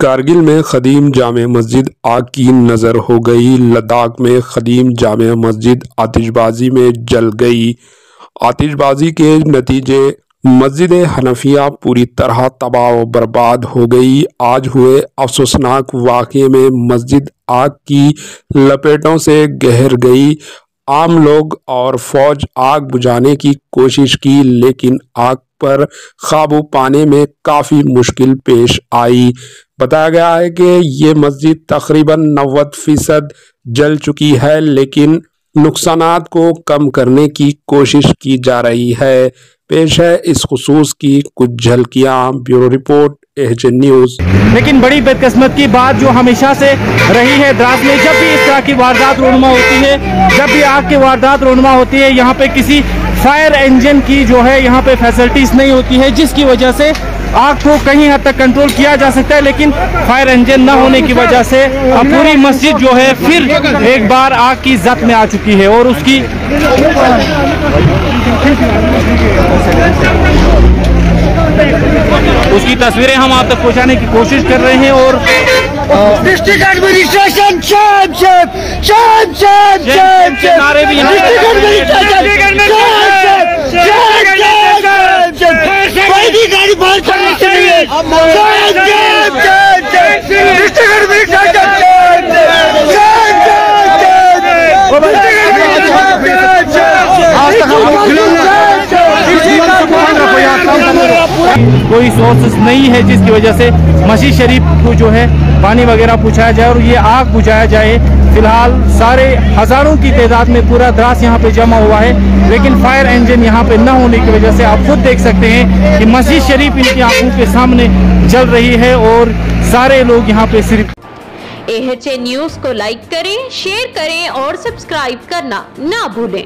कारगिल में खदीम जाम मस्जिद आग की नज़र हो गई। लद्दाख में खदीम जाम मस्जिद आतिशबाजी में जल गई। आतिशबाजी के नतीजे, मस्जिद हनफिया पूरी तरह तबाह बर्बाद हो गई। आज हुए अफसोसनाक वाक़े में मस्जिद आग की लपेटों से गहर गई। आम लोग और फौज आग बुझाने की कोशिश की, लेकिन आग पर काबू पाने में काफ़ी मुश्किल पेश आई। बताया गया है कि ये मस्जिद तकरीबन नब्बे फ़ीसद जल चुकी है, लेकिन नुकसान को कम करने की कोशिश की जा रही है। पेश है इस खसूस की कुछ झलकियाँ। Bureau report, H news. लेकिन बड़ी बदकस्मत की बात जो हमेशा से रही है द्रास में, जब भी इस तरह की वारदात रोनमा होती है, जब भी आग की वारदात रोनमा होती है, यहाँ पे किसी फायर इंजन की जो है, यहाँ पे फैसिलिटीज़ नहीं होती है, जिसकी वजह से आग को कहीं हद तक कंट्रोल किया जा सकता है लेकिन फायर इंजन न होने की वजह से अब पूरी मस्जिद जो है फिर एक बार आग की जद में आ चुकी है और उसकी उसकी तस्वीरें हम आप तक पहुँचाने की कोशिश कर रहे हैं और डिस्ट्रिक्ट एडमिनिस्ट्रेशन 这样 कोई सोर्सेस नहीं है जिसकी वजह से मसीह शरीफ को जो है पानी वगैरह पहुँचाया जाए और ये आग बुझाया जाए। फ़िलहाल सारे हज़ारों की तादाद में पूरा द्रास यहाँ पे जमा हुआ है, लेकिन फायर इंजन यहाँ पे न होने की वजह से आप खुद देख सकते हैं कि मसीह शरीफ इनकी आँखों के सामने जल रही है और सारे लोग यहाँ पे सिर्फ़ एच न्यूज़ को लाइक करें, शेयर करें और सब्सक्राइब करना ना भूलें।